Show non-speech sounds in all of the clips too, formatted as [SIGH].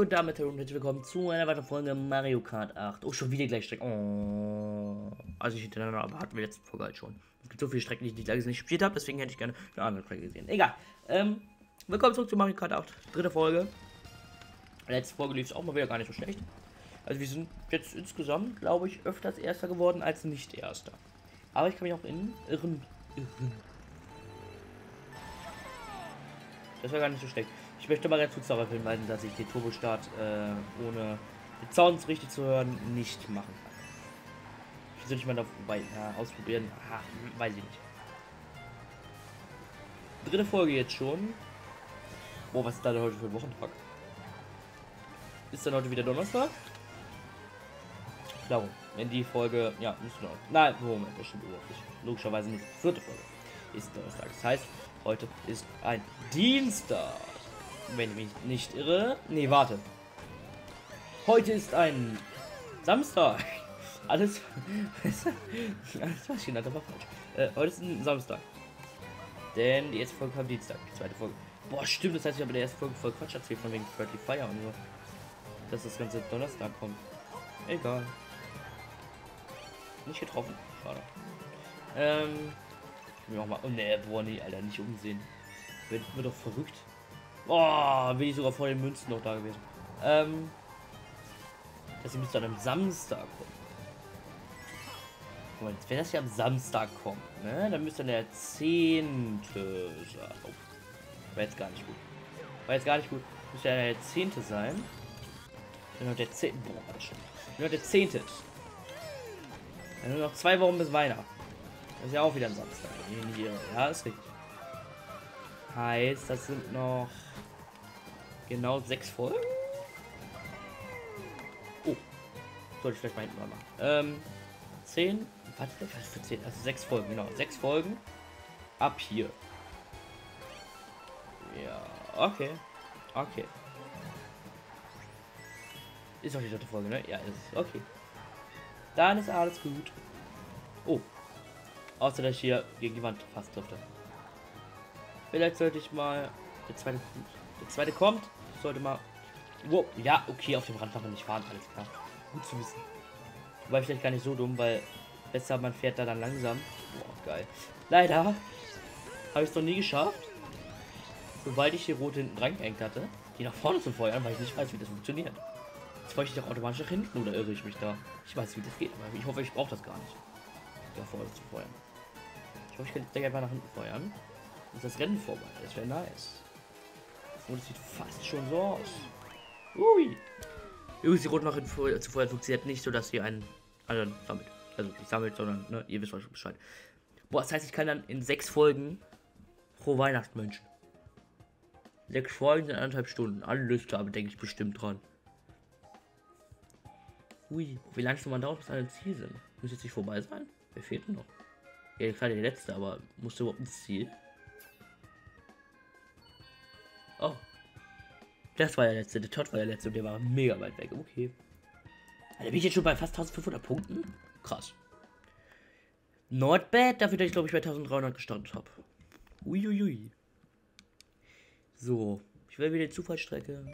und damit hallo und herzlich willkommen zu einer weiteren Folge Mario Kart 8. Oh, schon wieder gleich Strecken. Oh. Also nicht hintereinander, aber hatten wir letzte Folge halt schon. Es gibt so viele Strecken, die ich lange nicht gespielt habe, deswegen hätte ich gerne eine andere Strecke gesehen. Egal. Ähm, willkommen zurück zu Mario Kart 8. Dritte Folge. Letzte Folge lief es auch mal wieder gar nicht so schlecht. Also wir sind jetzt insgesamt, glaube ich, öfters Erster geworden als nicht Erster. Aber ich kann mich auch in irren. Das war gar nicht so schlecht. Ich möchte mal ganz kurz darauf hinweisen, dass ich den Turbostart äh, ohne die Sounds richtig zu hören nicht machen kann. Wie soll ich mal dabei ja, ausprobieren? Aha, weiß ich nicht. Dritte Folge jetzt schon. Boah, was ist da denn heute für ein Wochentag? Ist dann heute wieder Donnerstag? Darum, wenn die Folge, ja, müsste noch. Nein, Moment, das stimmt überhaupt nicht. Logischerweise nicht. Vierte Folge ist Donnerstag. Das heißt, heute ist ein Dienstag. Wenn ich mich nicht irre. Nee, warte. Heute ist ein Samstag. [LAUGHS] Alles. alles was ich genannt habe, war falsch. Äh, heute ist ein Samstag. Denn die erste Folge kam Dienstag. Die zweite Folge. Boah, stimmt, das heißt, ich habe in der ersten Folge voll Quatsch erzählt von wegen Friendly Fire und so. Dass das ganze Donnerstag kommt. Egal. Nicht getroffen. Schade. Ähm. Ich mir auch mal. Oh ne, boah, nee, Alter, nicht umsehen. Wird mir doch verrückt. Boah, bin ich sogar vor den Münzen noch da gewesen. Ähm. Das müsste dann am Samstag kommen. Moment, wenn das hier am Samstag kommt, ne, dann müsste dann der 10. sein. Oh, war jetzt gar nicht gut. War jetzt gar nicht gut. Müsste ja der 10. sein. Genau, der 10. Boah, war das schon. Nur der 10. Ja, nur noch zwei Wochen bis Weihnachten. Das ist ja auch wieder ein Samstag. Ja, ist richtig. Heißt, das sind noch genau sechs Folgen. Oh. Sollte ich vielleicht mal hinten mal machen. Ähm, zehn. Warte, was für zehn? Also sechs Folgen, genau. Sechs Folgen. Ab hier. Ja, okay. Okay. Ist auch die dritte Folge, ne? Ja, ist okay. Dann ist alles gut. Oh. Außer dass ich hier gegen die Wand fast trifft. Vielleicht sollte ich mal. Der zweite, der zweite kommt. Ich sollte mal. Wow. Ja, okay, auf dem Rand kann man nicht fahren, alles klar. Gut zu wissen. Wobei vielleicht gar nicht so dumm, weil besser man fährt da dann langsam. Boah, geil. Leider habe ich es noch nie geschafft. Sobald ich die rote hinten dran gehängt hatte, die nach vorne zu feuern, weil ich nicht weiß, wie das funktioniert. Jetzt feuchte ich doch automatisch nach hinten oder irre ich mich da? Ich weiß, wie das geht, aber ich hoffe, ich brauche das gar nicht. Da vorne zu feuern. Ich hoffe, ich kann jetzt einfach nach hinten feuern. Und das Rennen vorbei. Das wäre nice. Und es sieht fast schon so aus. Ui. Übrigens, die Rote nach hinten zu feuern funktioniert nicht so, dass sie einen anderen sammelt. Also nicht sammelt, sondern, ne, ihr wisst schon Bescheid. Boah, das heißt, ich kann dann in sechs Folgen pro Weihnachten wünschen. Sechs Folgen in anderthalb Stunden. Alles klar, aber denke ich bestimmt dran. Ui, wie lange soll man dauert, bis alle Ziel sind? Muss jetzt nicht vorbei sein? Wer fehlt denn noch? Ja, klar, der letzte, aber musste überhaupt ins Ziel? Das war der letzte. Der Todd war der letzte und der war mega weit weg. Okay. Da bin ich jetzt schon bei fast 1500 Punkten. Krass. Not bad, dafür, dass ich glaube ich bei 1300 gestartet habe. Uiuiui. So. Ich will wieder die Zufallsstrecke.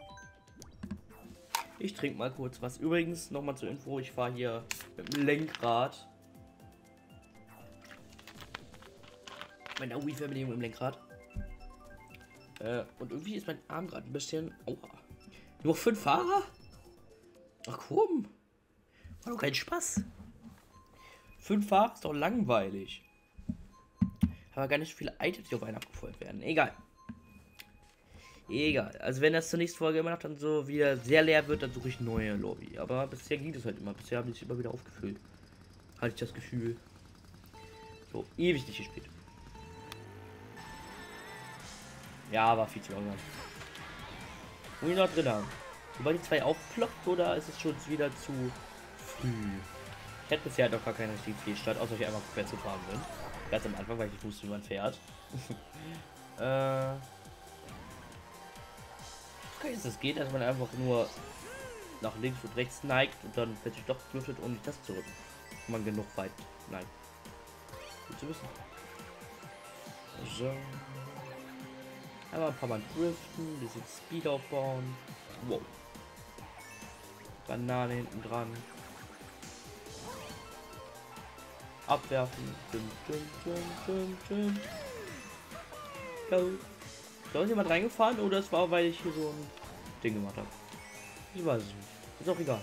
Ich trinke mal kurz was. Übrigens, nochmal zur Info, ich fahre hier mit dem Lenkrad. Meine Wii-Fernbedienung im Lenkrad. Äh, und irgendwie ist mein Arm gerade ein bisschen... Aua. Nur fünf Fahrer? Ach komm. War doch kein Spaß. Fünf Fahrer ist doch langweilig. Aber gar nicht so viele Items, die auf einen abgefeuert werden. Egal. Egal. Also wenn das zur nächsten Folge immer noch dann so wieder sehr leer wird, dann suche ich neue Lobby. Aber bisher ging das halt immer. Bisher habe ich immer wieder aufgefüllt. Hatte ich das Gefühl. So, ewig nicht gespielt. Ja, war viel zu langsam. Muss ich noch drin haben. Sobald die zwei aufploppt oder ist es schon wieder zu früh? Ich hätte bisher noch gar keine richtig viel statt, außer ich einfach quer zu fahren bin. Ganz am Anfang, weil ich nicht wusste, wie man fährt. [LAUGHS] äh. Okay, das geht, dass man einfach nur nach links und rechts neigt und dann plötzlich doch flüchtet, die Taste zu rücken. Wenn man genug weit neigt. Gut zu wissen. So. Einmal ein paar Mal driften, ein bisschen Speed aufbauen. Wow. Banane hinten dran. Abwerfen. Dum, dum, dum. Go. Da ist jemand reingefahren oder es war, weil ich hier so ein Ding gemacht habe. Ich weiß es nicht. Ist auch egal.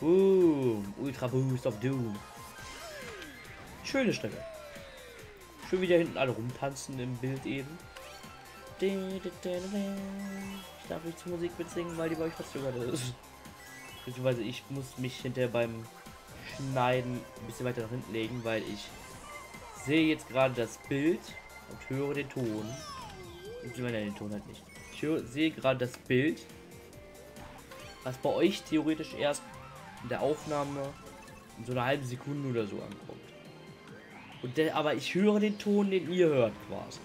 Boom. Ultra Boost of Doom. Schöne Strecke. Schön wieder hinten alle rumtanzen im Bild eben. Ich darf nicht zur Musik mitsingen, weil die bei euch verzögert ist. Beziehungsweise ich muss mich hinterher beim Schneiden ein bisschen weiter nach hinten legen, weil ich sehe jetzt gerade das Bild und höre den Ton. Ich den Ton halt nicht. Ich höre, sehe gerade das Bild, was bei euch theoretisch erst in der Aufnahme in so einer halben Sekunde oder so ankommt. Und der, aber ich höre den Ton, den ihr hört quasi.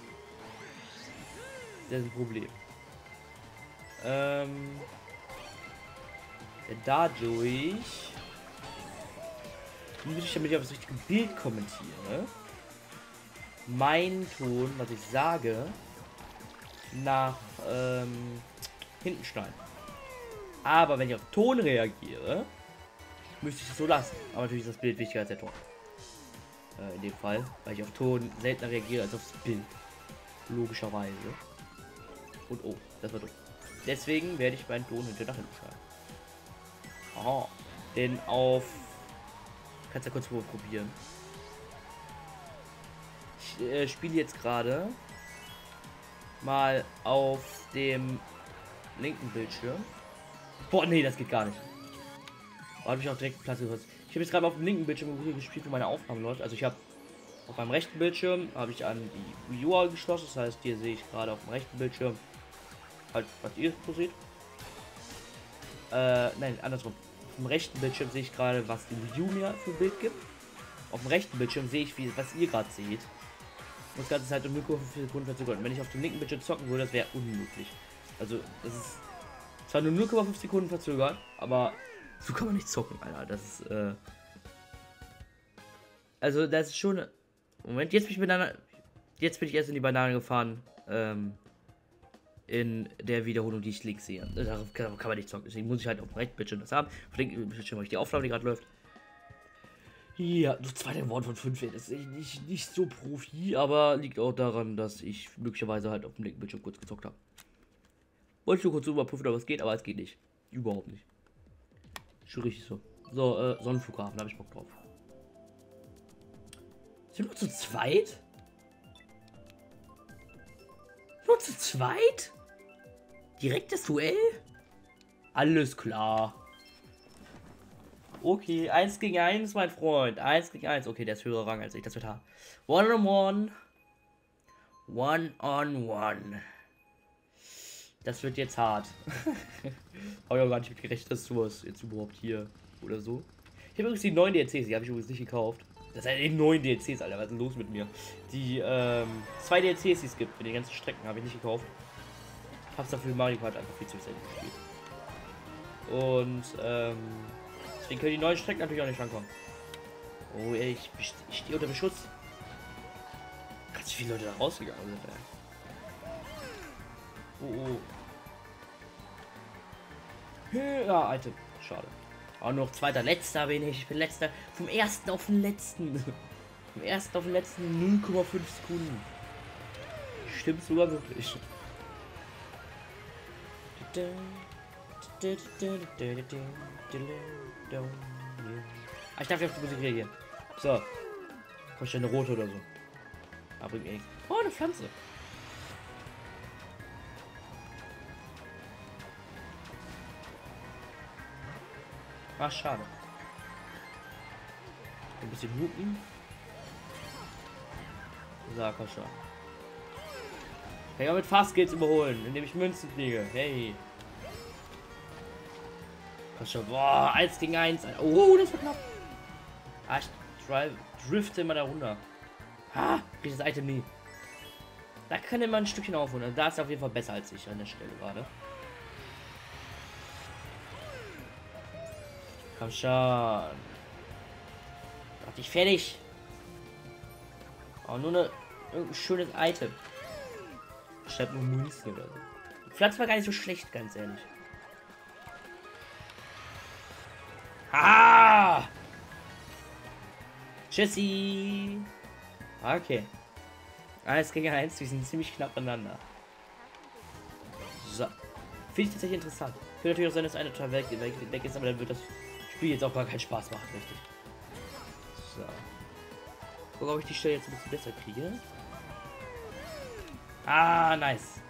Das ist ein Problem. Ähm, dadurch muss ich, damit ich auf das richtige Bild kommentiere, mein Ton, was ich sage, nach ähm, hinten schneiden. Aber wenn ich auf Ton reagiere, müsste ich es so lassen. Aber natürlich ist das Bild wichtiger als der Ton. Äh, in dem Fall, weil ich auf Ton seltener reagiere als aufs Bild. Logischerweise. Und oh, das war dumm. Deswegen werde ich meinen Ton hinter nach hinten schreiben. Aha. Denn auf. Kannst ja kurz mal probieren. Ich äh, spiele jetzt gerade mal auf dem linken Bildschirm. Boah, nee, das geht gar nicht. Habe ich auch direkt Platz gekostet. Ich habe jetzt gerade auf dem linken Bildschirm gespielt, wo meine Aufnahme läuft. Also ich habe auf meinem rechten Bildschirm habe ich an die Wii geschlossen. Das heißt, hier sehe ich gerade auf dem rechten Bildschirm halt, was ihr so seht. Äh, nein, andersrum. Auf dem rechten Bildschirm sehe ich gerade, was die Wii U mir für Bild gibt. Auf dem rechten Bildschirm sehe ich, wie, was ihr gerade seht. Und das Ganze ist halt um 0,5 Sekunden verzögert. Wenn ich auf dem linken Bildschirm zocken würde, das wäre unmöglich. Also, das ist zwar nur 0,5 Sekunden verzögert, aber so kann man nicht zocken, Alter. Das ist, äh. Also, das ist schon. Moment, jetzt bin ich mit einer. Jetzt bin ich erst in die Banane gefahren. Ähm, in der Wiederholung, die ich links sehe. Darauf kann, kann, man nicht zocken. Deswegen muss ich halt auf dem rechten Bildschirm das haben. Auf dem Bildschirm habe ich die Aufnahme, die gerade läuft. Ja, so zweite Wort von 5 Das ist nicht, nicht so Profi, aber liegt auch daran, dass ich möglicherweise halt auf dem linken Bildschirm kurz gezockt habe. Wollte ich nur kurz überprüfen, ob es geht, aber es geht nicht. Überhaupt nicht. Schon richtig so. So, äh, Sonnenflughafen, habe ich Bock drauf. Sind wir zu zweit? Nur zu zweit? Direktes Duell? Alles klar. Okay, 1 gegen 1, mein Freund. 1 gegen 1. Okay, der ist höherer Rang als ich. Das wird hart. One on one. One on one. Das wird jetzt hart. [LAUGHS] habe ich auch gar nicht mit gerechnet, dass sowas jetzt überhaupt hier oder so. Ich habe übrigens die neuen DLCs, die habe ich übrigens nicht gekauft. Das sind die neuen DLCs, Alter. Was ist los mit mir? Die ähm, zwei DLCs, die es gibt, mit den ganzen Strecken, habe ich nicht gekauft. Hab's dafür Mario Kart einfach viel zu selten gespielt. Und ähm, deswegen können die neuen Strecken natürlich auch nicht rankommen. Oh, ey, ich, ich stehe unter Beschutz. Ganz viele Leute da rausgegangen sind, ey. Oh, oh. Ja, Item. Schade. Auch noch zweiter, letzter bin ich. Ich bin letzter. Vom ersten auf den letzten. [LAUGHS] Vom ersten auf den letzten 0,5 Sekunden. Stimmt sogar wirklich. Ah, ich darf auf die Musik reagieren. So. Kostet eine rote oder so. Aber eh. Oh, eine Pflanze. Ach, schade. Ein bisschen hupen. Sag schon. Hey, mit Fast geht's überholen, indem ich Münzen kriege. Hey. Schon. Boah, 1 gegen 1. Oh, das war knapp. Ah, ich drifte immer da runter. Ah, krieg das Item nie. Da kann er mal ein Stückchen aufholen. Da ist er auf jeden Fall besser als ich an der Stelle gerade. Komm schon. Mach dich fertig. Oh, nur ein schönes Item. Statt nur Münzen oder so. Die Pflanze war gar nicht so schlecht, ganz ehrlich. Ah! Tschüssi! Okay. Eins gegen eins, die sind ziemlich knapp aneinander. So. Finde ich tatsächlich interessant. Könnte natürlich auch sein, dass eine Teil weg, weg, weg ist, aber dann wird das Spiel jetzt auch gar keinen Spaß machen, richtig. So. Guck, ob ich die Stelle jetzt ein bisschen besser kriege. Ah, nice.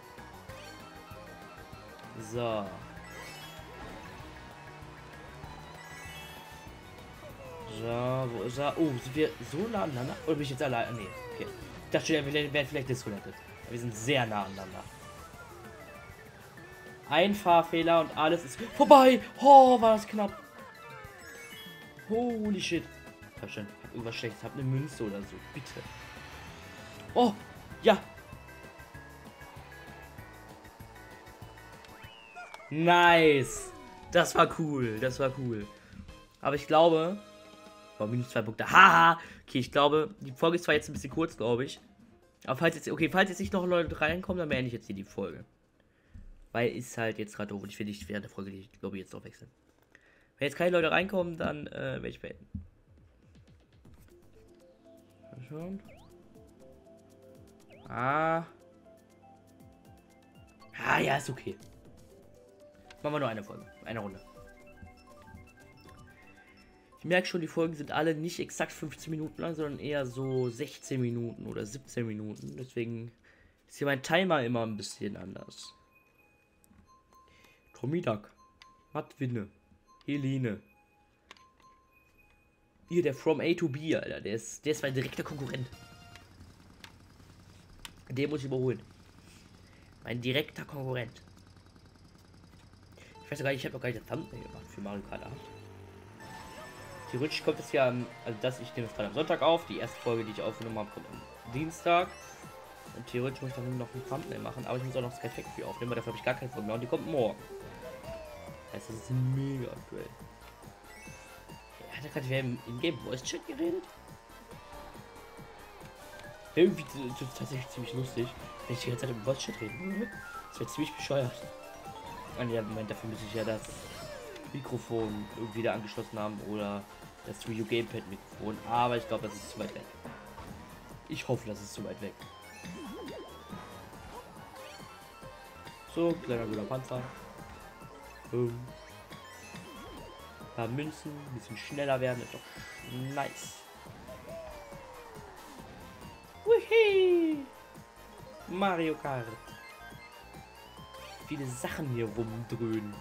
So. So, wo ist er? Oh, sind wir so nah aneinander? Oder bin ich jetzt allein? Nee, okay. Ich dachte schon, wir wären vielleicht disconnected. Wir sind sehr nah aneinander. Ein Fahrfehler und alles ist vorbei. Oh, war das knapp. Holy shit. Hab schon, hab irgendwas schlechtes. Hab eine Münze oder so. Bitte. Oh, ja. Nice. Das war cool. Das war cool. Aber ich glaube, Boah, minus zwei Punkte. Haha. Okay, ich glaube, die Folge ist zwar jetzt ein bisschen kurz, glaube ich. Aber falls jetzt, okay, falls jetzt nicht noch Leute reinkommen, dann beende ich jetzt hier die Folge. Weil ist halt jetzt gerade doof und ich will nicht während der Folge, glaube ich, jetzt noch wechseln. Wenn jetzt keine Leute reinkommen, dann äh, werde ich beenden. Mal. Ah. Ah, ja, ist okay. Machen wir nur eine Folge. Eine Runde. Ich merke schon, die Folgen sind alle nicht exakt 15 Minuten lang, sondern eher so 16 Minuten oder 17 Minuten. Deswegen ist hier mein Timer immer ein bisschen anders. Tomidak, Matwinne, Helene. Hier, der From A to B, Alter. Der ist, der ist mein direkter Konkurrent. Den muss ich überholen. Mein direkter Konkurrent. Ich weiß gar nicht, ich habe noch gar nicht das Thumbnail gemacht für Mario Kart 8. Theoretisch kommt es ja, also das, ich nehme es gerade am Sonntag auf. Die erste Folge, die ich aufgenommen habe, kommt am Dienstag. Und theoretisch muss ich dann noch ein Thumbnail machen, aber ich muss auch noch Sky Factory aufnehmen, weil dafür habe ich gar keine Folge mehr und die kommt morgen. Das heißt, das ist mega aktuell. Ja, da gerade im, Game Voice Chat geredet? Irgendwie das ist tatsächlich ziemlich lustig, wenn ich die ganze Zeit im Voice Chat rede. Das wäre ziemlich bescheuert. Und ja, Moment, dafür muss ich ja das Mikrofon da angeschlossen haben oder das U Gamepad Mikrofon, aber ich glaube, das ist zu weit weg. Ich hoffe, das ist zu weit weg. So, kleiner guter Panzer. Ähm, paar Münzen, ein bisschen schneller werden, ist doch nice. Wuhi! Mario Kart. Viele Sachen hier rumdröhnen.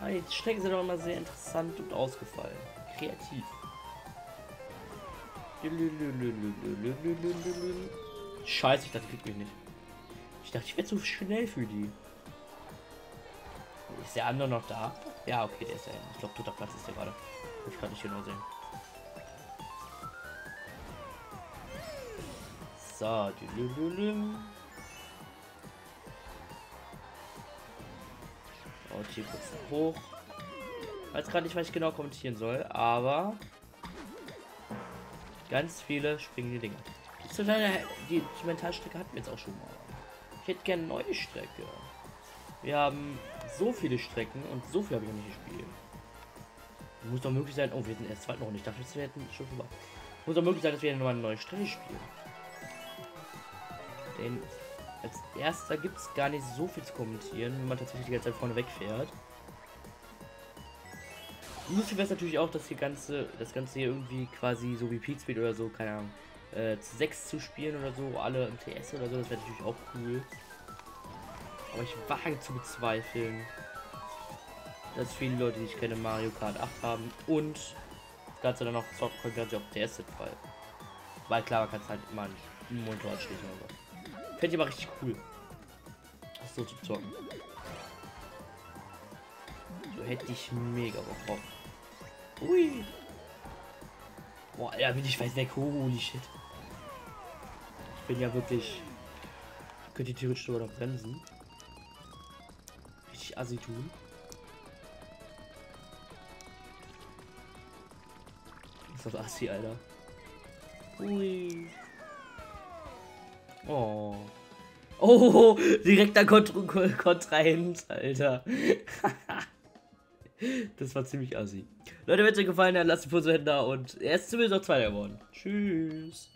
Ah, die Strecken sind auch immer sehr interessant und ausgefallen. Kreativ. Scheiße, ich dachte, ich krieg mich nicht. Ich dachte, ich werde zu schnell für die. Ist der andere noch da? Ja, okay, der ist ja. Ich glaube, toter Platz ist der gerade. Ich kann nicht genau sehen. So, Und hier kurz hoch. Weiß gerade nicht, was ich genau kommentieren soll, aber ganz viele springende Dinge. So leider, die, die Mentalstrecke hatten wir jetzt auch schon mal. Ich hätte gerne eine neue Strecke. Wir haben so viele Strecken und so viel habe ich noch nicht gespielt. Muss doch möglich sein. Oh, wir sind erst zweit noch nicht. Dafür wir hätten schon vorbei. Muss doch möglich sein, dass wir nochmal eine neue Strecke spielen. Denn als erster gibt es gar nicht so viel zu kommentieren, wenn man tatsächlich die ganze Zeit vorne wegfährt. Lustig wäre es natürlich auch, dass die ganze, das Ganze hier irgendwie quasi so wie Peak Speed oder so, keine Ahnung, äh, zu 6 zu spielen oder so, alle im TS oder so, das wäre natürlich auch cool. Aber ich wage zu bezweifeln, dass viele Leute, die ich kenne, Mario Kart 8 haben und das Ganze dann noch zocken können, ganz auf TS-Fall. Weil klar, man kann es halt immer einen Monitor anschließen oder so. Fände ich aber richtig cool. Das so zu zocken. So hätte ich mega Bock drauf. Ui. Boah, ja, bin ich weit weg. Holy shit. Ich bin ja wirklich. Ich könnte theoretisch sogar noch bremsen. Richtig assi tun. ist das assi, Alter. Ui. Oh. Oh, [LAUGHS] direkter Kont Kontrahent, Alter. [LAUGHS] Das war ziemlich assi. Leute, wenn es euch gefallen hat, lasst die Pulse da und er ist zumindest noch Zweiter geworden. Tschüss.